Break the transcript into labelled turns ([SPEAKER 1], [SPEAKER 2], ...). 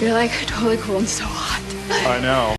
[SPEAKER 1] You're like totally cool and so hot.
[SPEAKER 2] I know.